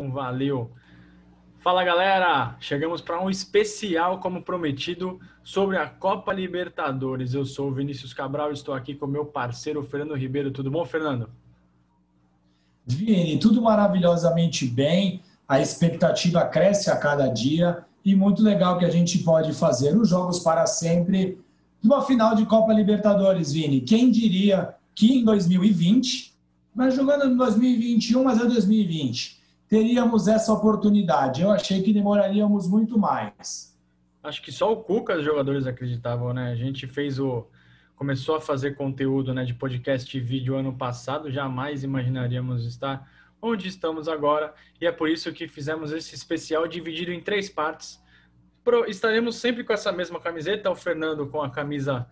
valeu. Fala galera, chegamos para um especial, como prometido, sobre a Copa Libertadores. Eu sou o Vinícius Cabral, estou aqui com meu parceiro Fernando Ribeiro. Tudo bom, Fernando? Vini, tudo maravilhosamente bem. A expectativa cresce a cada dia e muito legal que a gente pode fazer os jogos para sempre numa final de Copa Libertadores, Vini. Quem diria que em 2020, mas jogando em 2021, mas é 2020 teríamos essa oportunidade. Eu achei que demoraríamos muito mais. Acho que só o Cuca os jogadores acreditavam, né? A gente fez o começou a fazer conteúdo, né, de podcast e vídeo ano passado, jamais imaginaríamos estar onde estamos agora, e é por isso que fizemos esse especial dividido em três partes. Estaremos sempre com essa mesma camiseta, o Fernando com a camisa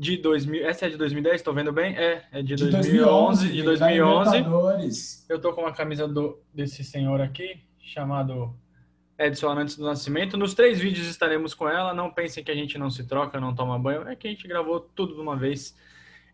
de 2000. Essa é de 2010, estou vendo bem? É, é de, de 2011. De 2011. Eu estou com a camisa do, desse senhor aqui, chamado Edson antes do nascimento. Nos três vídeos estaremos com ela. Não pensem que a gente não se troca, não toma banho. É que a gente gravou tudo de uma vez.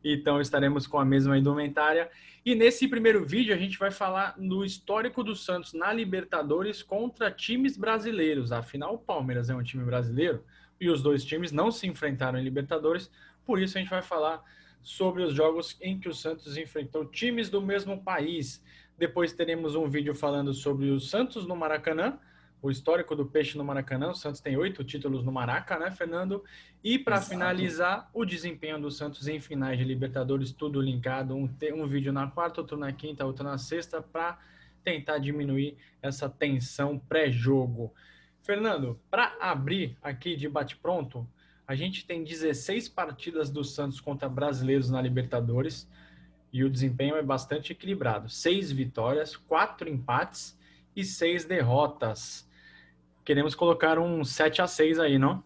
Então estaremos com a mesma indumentária. E nesse primeiro vídeo a gente vai falar do histórico do Santos na Libertadores contra times brasileiros. Afinal, o Palmeiras é um time brasileiro e os dois times não se enfrentaram em Libertadores. Por isso a gente vai falar sobre os jogos em que o Santos enfrentou times do mesmo país. Depois teremos um vídeo falando sobre o Santos no Maracanã, o histórico do peixe no Maracanã. O Santos tem oito títulos no Maraca, né, Fernando? E para finalizar, o desempenho do Santos em finais de Libertadores, tudo linkado. Um, um vídeo na quarta, outro na quinta, outro na sexta, para tentar diminuir essa tensão pré-jogo. Fernando, para abrir aqui de bate-pronto, a gente tem 16 partidas do Santos contra brasileiros na Libertadores e o desempenho é bastante equilibrado. Seis vitórias, quatro empates e seis derrotas. Queremos colocar um 7 a 6 aí, não?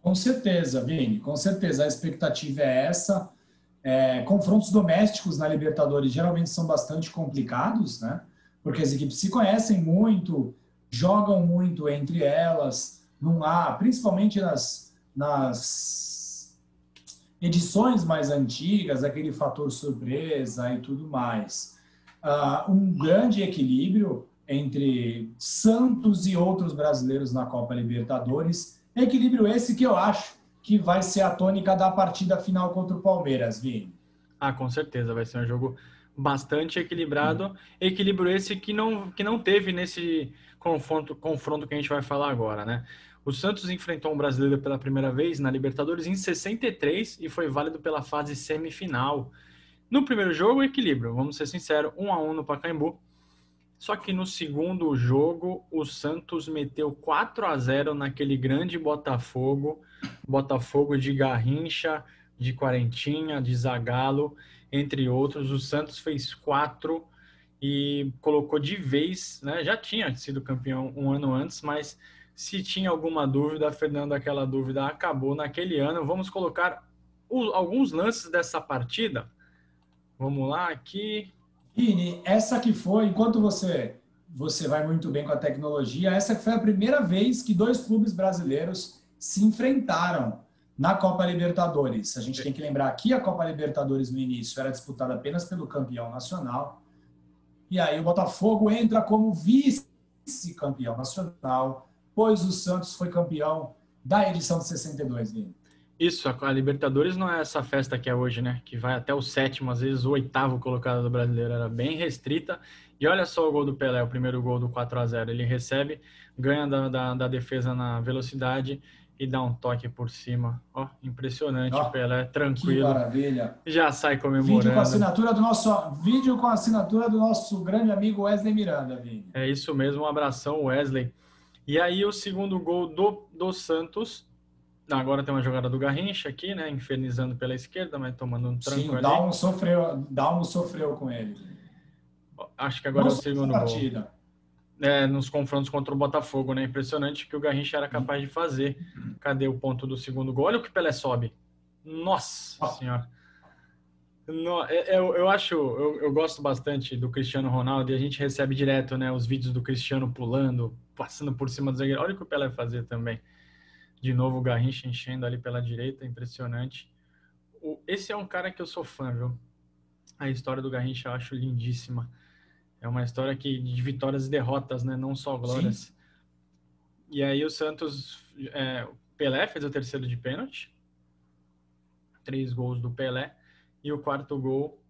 Com certeza, Vini, com certeza. A expectativa é essa. É, confrontos domésticos na Libertadores geralmente são bastante complicados, né? Porque as equipes se conhecem muito, jogam muito entre elas não há, principalmente nas, nas edições mais antigas, aquele fator surpresa e tudo mais. Uh, um grande equilíbrio entre Santos e outros brasileiros na Copa Libertadores. Equilíbrio esse que eu acho que vai ser a tônica da partida final contra o Palmeiras, Vini. Ah, com certeza, vai ser um jogo bastante equilibrado. Hum. Equilíbrio esse que não, que não teve nesse confronto, confronto que a gente vai falar agora, né? O Santos enfrentou um brasileiro pela primeira vez na Libertadores em 63 e foi válido pela fase semifinal. No primeiro jogo, equilíbrio, vamos ser sinceros, 1 a 1 no Pacaembu. Só que no segundo jogo, o Santos meteu 4 a 0 naquele grande Botafogo, Botafogo de Garrincha, de Quarentinha, de Zagalo, entre outros. O Santos fez 4 e colocou de vez, né? Já tinha sido campeão um ano antes, mas se tinha alguma dúvida, Fernando, aquela dúvida acabou naquele ano. Vamos colocar o, alguns lances dessa partida. Vamos lá aqui. Vini, essa que foi, enquanto você você vai muito bem com a tecnologia, essa foi a primeira vez que dois clubes brasileiros se enfrentaram na Copa Libertadores. A gente tem que lembrar que a Copa Libertadores no início era disputada apenas pelo campeão nacional. E aí o Botafogo entra como vice-campeão nacional pois o Santos foi campeão da edição de 62, Vini. Isso, a Libertadores não é essa festa que é hoje, né? Que vai até o sétimo, às vezes o oitavo colocado do brasileiro. Era bem restrita. E olha só o gol do Pelé, o primeiro gol do 4 a 0 Ele recebe, ganha da, da, da defesa na velocidade e dá um toque por cima. Ó, impressionante oh, Pelé, tranquilo. Que maravilha. Já sai comemorando. Vídeo com a assinatura do nosso, vídeo com assinatura do nosso grande amigo Wesley Miranda, Vini. É isso mesmo, um abração, Wesley. E aí o segundo gol do, do Santos. Agora tem uma jogada do Garrincha aqui, né? Infernizando pela esquerda, mas tomando um tranco Sim, ali. Dalmo sofreu, Dalmo sofreu com ele. Acho que agora Nossa, é o segundo partida. gol. É, nos confrontos contra o Botafogo, né? Impressionante que o Garrincha era capaz de fazer. Cadê o ponto do segundo gol? Olha o que Pelé sobe. Nossa senhora. No, é, eu, eu acho, eu, eu gosto bastante do Cristiano Ronaldo e a gente recebe direto, né, os vídeos do Cristiano pulando, passando por cima do zagueiro. Olha o que o Pelé fazer também. De novo o Garrincha enchendo ali pela direita, impressionante. O, esse é um cara que eu sou fã, viu? A história do Garrincha eu acho lindíssima. É uma história que, de vitórias e derrotas, né? Não só glórias. Sim. E aí o Santos, é, o Pelé fez o terceiro de pênalti. Três gols do Pelé. E o quarto gol,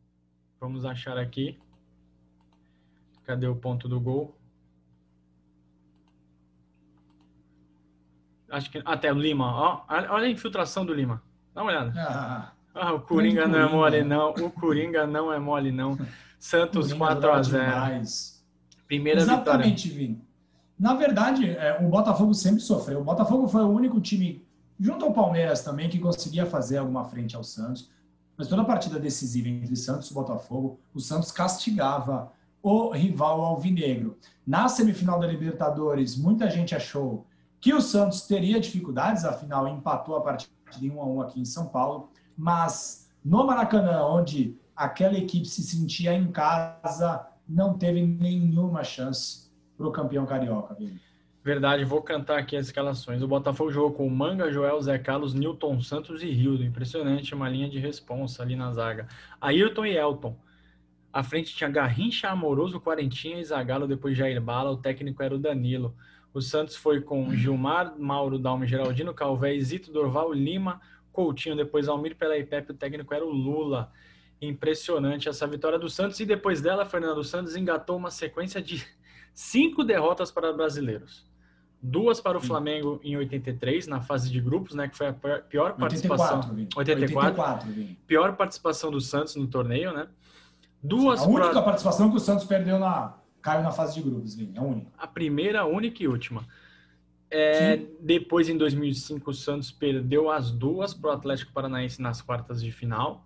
vamos achar aqui. Cadê o ponto do gol? Acho que até o Lima, ó, olha a infiltração do Lima. Dá uma olhada. Ah, ah o Coringa não é mole não. O Coringa não é mole não. Santos 4 a 0. Demais. Primeira Exatamente, vitória. Vini. Na verdade, é, o Botafogo sempre sofreu. O Botafogo foi o único time, junto ao Palmeiras também, que conseguia fazer alguma frente ao Santos. Mas toda a partida decisiva entre Santos e Botafogo, o Santos castigava o rival alvinegro. Na semifinal da Libertadores, muita gente achou que o Santos teria dificuldades, afinal empatou a partida de 1 a 1 aqui em São Paulo, mas no Maracanã, onde aquela equipe se sentia em casa, não teve nenhuma chance para o campeão carioca. Verdade, vou cantar aqui as escalações. O Botafogo jogou com Manga, Joel, Zé Carlos, Newton Santos e Rildo. Impressionante, uma linha de responsa ali na zaga. Ayrton e Elton. À frente tinha Garrincha, Amoroso, Quarentinha e Zagalo, depois Jair Bala. O técnico era o Danilo. O Santos foi com Gilmar, Mauro, Dalme, Geraldino, Calvé, Zito, Dorval, Lima, Coutinho, depois Almir, Pelé e Pepe. O técnico era o Lula. Impressionante essa vitória do Santos. E depois dela, Fernando Santos engatou uma sequência de cinco derrotas para brasileiros. Duas para o Flamengo em 83, na fase de grupos, né? Que foi a pior participação. 84, 84, 84 pior participação do Santos no torneio, né? Duas a única pra... participação que o Santos perdeu na. caiu na fase de grupos, Vini. A única. A primeira, única e última. É, depois, em 2005, o Santos perdeu as duas para o Atlético Paranaense nas quartas de final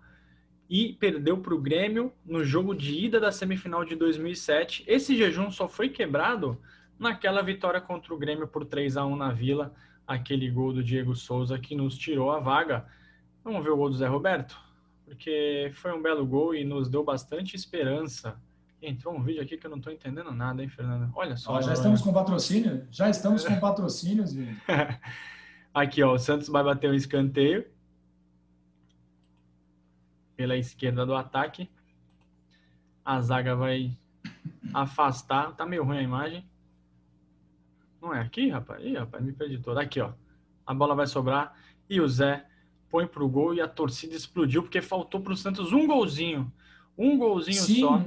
e perdeu para o Grêmio no jogo de ida da semifinal de 2007. Esse jejum só foi quebrado naquela vitória contra o Grêmio por 3 a 1 na Vila, aquele gol do Diego Souza que nos tirou a vaga. Vamos ver o gol do Zé Roberto? Porque foi um belo gol e nos deu bastante esperança. Entrou um vídeo aqui que eu não estou entendendo nada, hein, Fernando? Olha só. Ó, já estamos com patrocínio? Já estamos com patrocínios, viu? aqui, ó, o Santos vai bater um escanteio pela esquerda do ataque. A zaga vai afastar. Tá meio ruim a imagem. Não é aqui, rapaz? Ih, rapaz, me perdi todo. Aqui, ó. A bola vai sobrar e o Zé põe pro gol e a torcida explodiu porque faltou pro Santos um golzinho. Um golzinho Sim. só.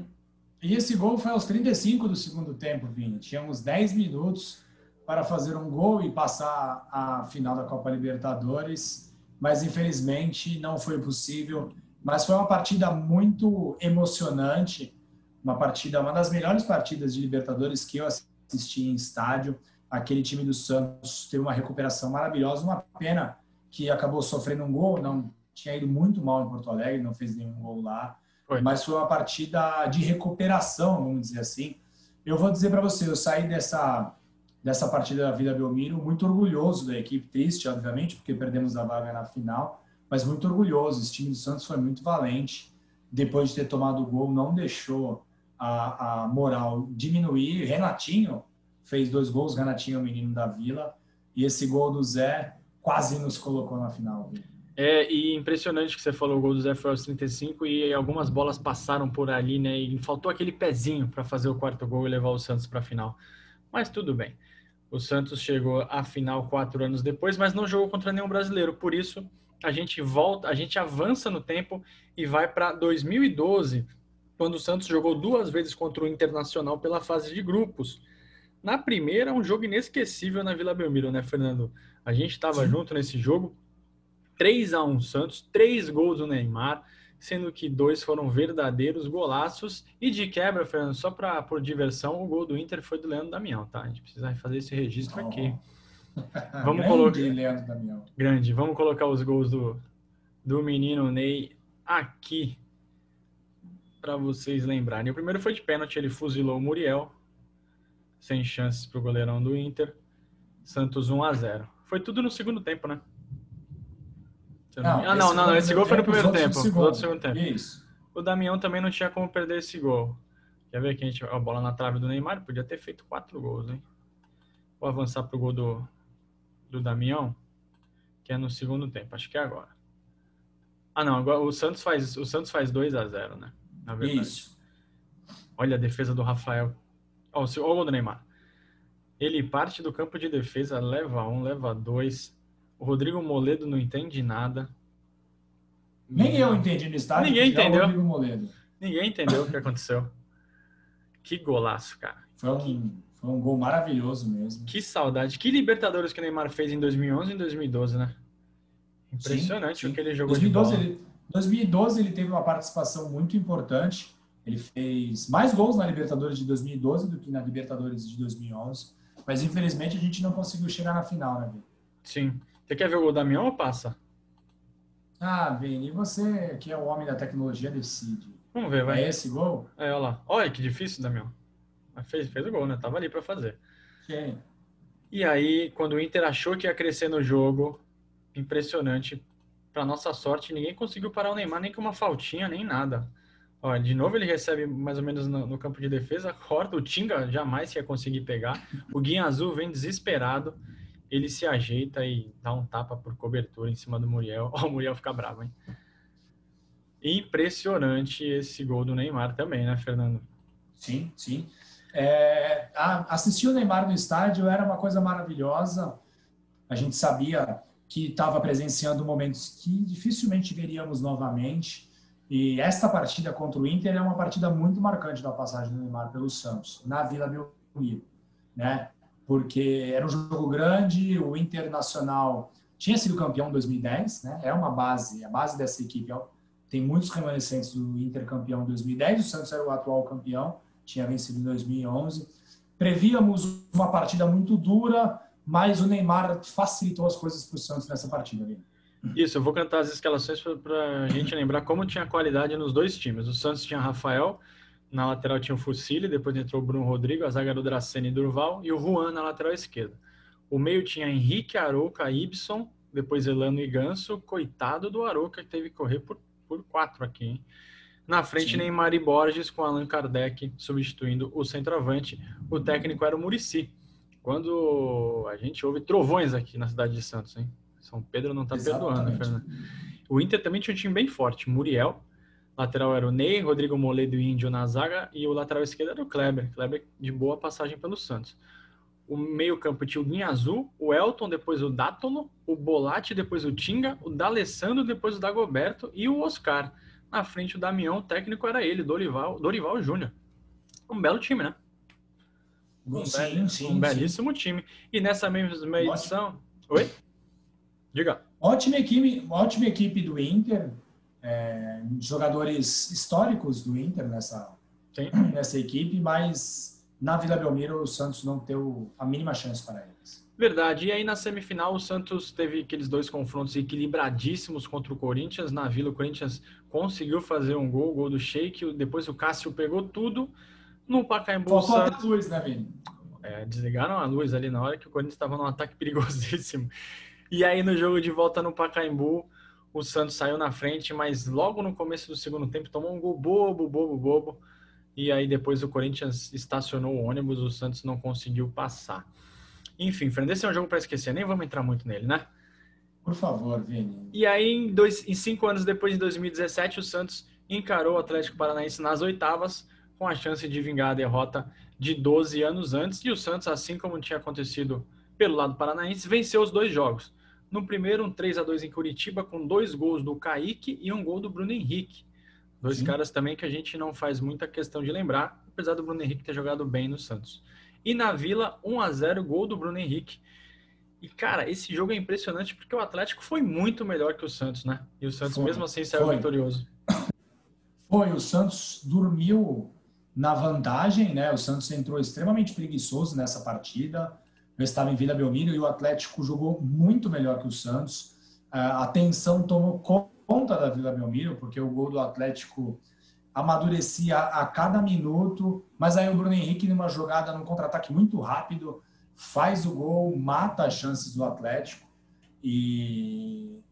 E esse gol foi aos 35 do segundo tempo, Vini. Tínhamos 10 minutos para fazer um gol e passar a final da Copa Libertadores, mas infelizmente não foi possível. Mas foi uma partida muito emocionante, uma partida, uma das melhores partidas de Libertadores que eu assisti em estádio aquele time do Santos teve uma recuperação maravilhosa. Uma pena que acabou sofrendo um gol, não tinha ido muito mal em Porto Alegre, não fez nenhum gol lá. Foi. Mas foi uma partida de recuperação, vamos dizer assim. Eu vou dizer para você, eu saí dessa dessa partida da Vida Belmiro muito orgulhoso da equipe, triste, obviamente, porque perdemos a vaga na final, mas muito orgulhoso. Esse time do Santos foi muito valente. Depois de ter tomado o gol, não deixou a, a moral diminuir. Renatinho, fez dois gols, Renatinho é o menino da Vila, e esse gol do Zé quase nos colocou na final. É, e impressionante que você falou, o gol do Zé foi aos 35 e algumas bolas passaram por ali, né? E faltou aquele pezinho para fazer o quarto gol e levar o Santos para a final. Mas tudo bem. O Santos chegou à final quatro anos depois, mas não jogou contra nenhum brasileiro. Por isso, a gente volta, a gente avança no tempo e vai para 2012, quando o Santos jogou duas vezes contra o Internacional pela fase de grupos. Na primeira, um jogo inesquecível na Vila Belmiro, né, Fernando? A gente estava junto nesse jogo. 3 a 1 Santos, três gols do Neymar, sendo que dois foram verdadeiros golaços. E de quebra, Fernando, só para por diversão, o gol do Inter foi do Leandro Damião, tá? A gente precisa fazer esse registro oh. aqui. Vamos Grande colocar Leandro Damião. Grande. Vamos colocar os gols do, do menino Ney aqui para vocês lembrarem. O primeiro foi de pênalti, ele fuzilou o Muriel sem chances para o goleirão do Inter. Santos 1 a 0 Foi tudo no segundo tempo, né? Não, ah, não, não, esse gol foi no primeiro tempo. No segundo tempo. Isso. O Damião também não tinha como perder esse gol. Quer ver que a gente a bola na trave do Neymar podia ter feito quatro gols, hein? Vou avançar pro gol do do Damião, que é no segundo tempo, acho que é agora. Ah, não, agora o Santos faz o Santos faz 2 a 0, né? Na verdade. Isso. Olha a defesa do Rafael. Olha o, seu, o gol do Neymar. Ele parte do campo de defesa, leva um, leva dois. O Rodrigo Moledo não entende nada. Nem eu entendi no estádio. Ninguém entendeu. Ninguém entendeu o que aconteceu. Que golaço, cara. Foi um, foi um gol maravilhoso mesmo. Que saudade. Que Libertadores que o Neymar fez em 2011 e 2012, né? Impressionante sim, sim. o que ele jogou 2012, de bola. Ele, 2012 ele teve uma participação muito importante. Ele fez mais gols na Libertadores de 2012 do que na Libertadores de 2011. Mas infelizmente a gente não conseguiu chegar na final, né? Sim. Você quer ver o gol da Damião ou passa? Ah, Vini, você que é o homem da tecnologia decide. Vamos ver, vai. É esse gol? É, olha lá. Olha que difícil, Damião. Mas fez, fez o gol, né? Tava ali para fazer. Sim. E aí, quando o Inter achou que ia crescer no jogo, impressionante. Para nossa sorte, ninguém conseguiu parar o Neymar nem com uma faltinha, nem nada. Olha, de novo ele recebe mais ou menos no, no campo de defesa, corta o Tinga, jamais ia conseguir pegar. O Guinha Azul vem desesperado, ele se ajeita e dá um tapa por cobertura em cima do Muriel. Ó, o Muriel fica bravo, hein? Impressionante esse gol do Neymar também, né, Fernando? Sim, sim. É, assistir o Neymar no estádio era uma coisa maravilhosa. A gente sabia que estava presenciando momentos que dificilmente veríamos novamente. E esta partida contra o Inter é uma partida muito marcante da passagem do Neymar pelo Santos, na Vila Belmiro, né? Porque era um jogo grande, o Internacional tinha sido campeão em 2010, né? É uma base, a base dessa equipe tem muitos remanescentes do Inter campeão em 2010, o Santos era o atual campeão, tinha vencido em 2011. Prevíamos uma partida muito dura, mas o Neymar facilitou as coisas para o Santos nessa partida. Isso, eu vou cantar as escalações para a gente lembrar como tinha qualidade nos dois times. O Santos tinha Rafael, na lateral tinha o Fucile, depois entrou o Bruno Rodrigo, a zaga do Dracene e Durval, e o Juan na lateral esquerda. O meio tinha Henrique, Arouca, Ibson, depois Elano e Ganso. Coitado do Arouca, que teve que correr por, por quatro aqui, hein? Na frente, Sim. Neymar e Borges, com Allan Kardec substituindo o centroavante. O técnico era o Murici. Quando a gente ouve trovões aqui na cidade de Santos, hein? São Pedro não está perdoando, Fernando. O Inter também tinha um time bem forte. Muriel, lateral era o Ney, Rodrigo Moledo e Índio na zaga, e o lateral esquerdo era o Kleber. Kleber de boa passagem pelo Santos. O meio-campo tinha o Guinha Azul, o Elton, depois o Dátono, o Bolatti, depois o Tinga, o D'Alessandro, depois o Dagoberto e o Oscar. Na frente o Damião, o técnico era ele, Dorival, Dorival Júnior. Um belo time, né? Um, sim, belo, sim, um belíssimo time. E nessa mesma edição. Oi? Diga. Ótima equipe, ótima equipe do Inter. É, jogadores históricos do Inter nessa, sim. nessa equipe, mas na Vila Belmiro o Santos não deu a mínima chance para eles. Verdade. E aí na semifinal o Santos teve aqueles dois confrontos equilibradíssimos contra o Corinthians. Na Vila o Corinthians conseguiu fazer um gol, gol do Sheik. Depois o Cássio pegou tudo. No Pacaembu Faltou Santos... a luz, né, Vini? É, desligaram a luz ali na hora que o Corinthians estava num ataque perigosíssimo. E aí no jogo de volta no Pacaembu, o Santos saiu na frente, mas logo no começo do segundo tempo tomou um gol bobo, bobo, bobo. E aí depois o Corinthians estacionou o ônibus, o Santos não conseguiu passar. Enfim, Fernando, esse é um jogo para esquecer, nem vamos entrar muito nele, né? Por favor, Vini. E aí, em, dois, em cinco anos depois de 2017, o Santos encarou o Atlético Paranaense nas oitavas, com a chance de vingar a derrota de 12 anos antes. E o Santos, assim como tinha acontecido pelo lado paranaense, venceu os dois jogos. No primeiro, um 3 a 2 em Curitiba, com dois gols do Kaique e um gol do Bruno Henrique. Dois Sim. caras também que a gente não faz muita questão de lembrar, apesar do Bruno Henrique ter jogado bem no Santos. E na Vila, 1 a 0 gol do Bruno Henrique. E, cara, esse jogo é impressionante porque o Atlético foi muito melhor que o Santos, né? E o Santos, foi, mesmo assim, saiu foi. vitorioso. Foi, o Santos dormiu na vantagem, né? O Santos entrou extremamente preguiçoso nessa partida. Eu estava em Vila Belmiro e o Atlético jogou muito melhor que o Santos. A tensão tomou conta da Vila Belmiro, porque o gol do Atlético amadurecia a cada minuto, mas aí o Bruno Henrique, numa jogada, num contra-ataque muito rápido, faz o gol, mata as chances do Atlético e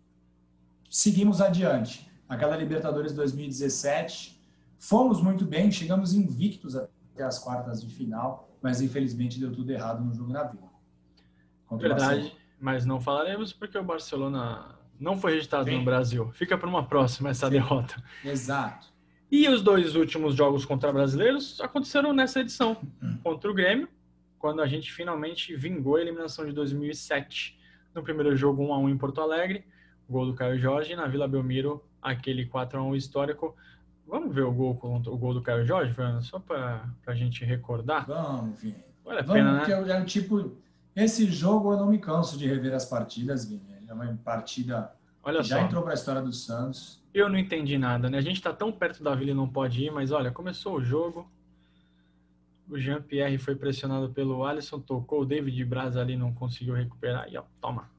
seguimos adiante. Aquela Libertadores 2017, fomos muito bem, chegamos invictos até as quartas de final, mas infelizmente deu tudo errado no jogo na Vila. Verdade, mas não falaremos porque o Barcelona não foi registrado Sim. no Brasil. Fica para uma próxima essa Sim. derrota. Exato. E os dois últimos jogos contra brasileiros aconteceram nessa edição, contra o Grêmio, quando a gente finalmente vingou a eliminação de 2007. No primeiro jogo, 1 a 1 em Porto Alegre, gol do Caio Jorge, na Vila Belmiro, aquele 4 a 1 histórico. Vamos ver o gol, o gol do Caio Jorge, Fernando? Só para a gente recordar. Vamos, Vini. Vale a Vamos, pena, né? é um tipo. Esse jogo eu não me canso de rever as partidas, Vini. É uma partida Olha que já entrou para a história do Santos. Eu não entendi nada, né? A gente está tão perto da Vila e não pode ir, mas olha, começou o jogo. O Jean-Pierre foi pressionado pelo Alisson, tocou o David Braz ali, não conseguiu recuperar. E ó, toma.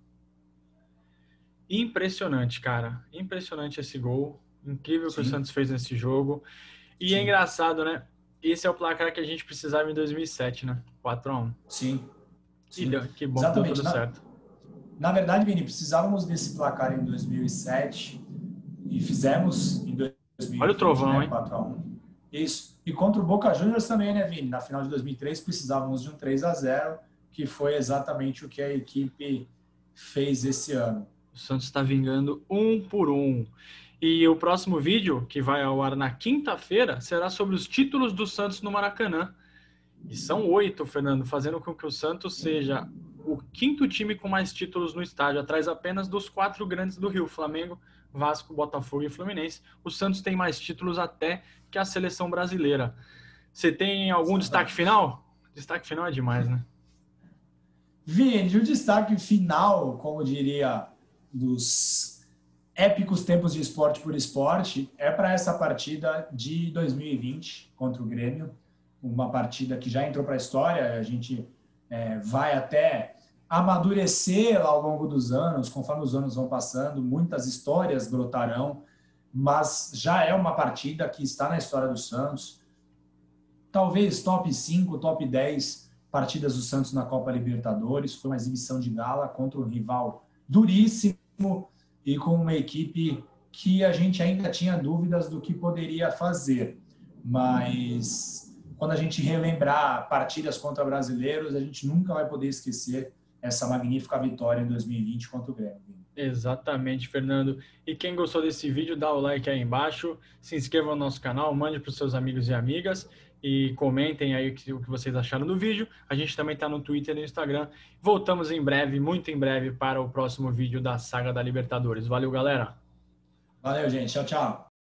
Impressionante, cara. Impressionante esse gol. Incrível o que o Santos fez nesse jogo. E é Sim. é engraçado, né? Esse é o placar que a gente precisava em 2007, né? 4 a 1 Sim. Deu, que bom Exatamente. que deu tudo na, certo. Na verdade, Vini, precisávamos desse placar em 2007 e fizemos em 2007. Olha o trovão, né? hein? 4 a 1 Isso. E contra o Boca Juniors também, né, Vini? Na final de 2003 precisávamos de um 3 a 0 que foi exatamente o que a equipe fez esse ano. O Santos está vingando um por um. E o próximo vídeo, que vai ao ar na quinta-feira, será sobre os títulos do Santos no Maracanã. E são oito, Fernando, fazendo com que o Santos seja o quinto time com mais títulos no estádio, atrás apenas dos quatro grandes do Rio: Flamengo, Vasco, Botafogo e Fluminense. O Santos tem mais títulos até que a seleção brasileira. Você tem algum destaque final? Destaque final é demais, né? Vini, o destaque final, como diria dos épicos tempos de esporte por esporte, é para essa partida de 2020 contra o Grêmio. Uma partida que já entrou para a história, a gente é, vai até amadurecer ao longo dos anos, conforme os anos vão passando, muitas histórias brotarão, mas já é uma partida que está na história do Santos. Talvez top 5, top 10 partidas do Santos na Copa Libertadores. Foi uma exibição de gala contra um rival duríssimo e com uma equipe que a gente ainda tinha dúvidas do que poderia fazer. Mas quando a gente relembrar partidas contra brasileiros, a gente nunca vai poder esquecer essa magnífica vitória em 2020 contra o Grêmio. Exatamente, Fernando. E quem gostou desse vídeo, dá o like aí embaixo, se inscreva no nosso canal, mande para os seus amigos e amigas e comentem aí o que, vocês acharam do vídeo. A gente também está no Twitter e no Instagram. Voltamos em breve, muito em breve, para o próximo vídeo da Saga da Libertadores. Valeu, galera! Valeu, gente. Tchau, tchau.